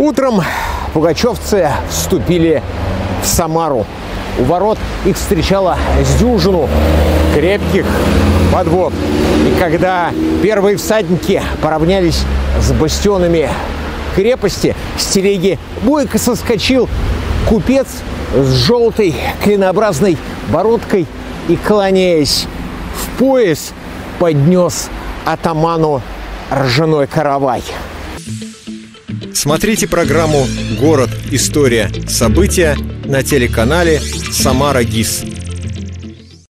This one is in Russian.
Утром пугачевцы вступили в Самару. У ворот их встречала с дюжину крепких подвод. И когда первые всадники поравнялись с бастионами крепости, с телеги бойко соскочил купец с желтой клинообразной бородкой и, кланяясь в пояс, поднес атаману ржаной каравай. Смотрите программу «Город. История. События» на телеканале «Самара ГИС».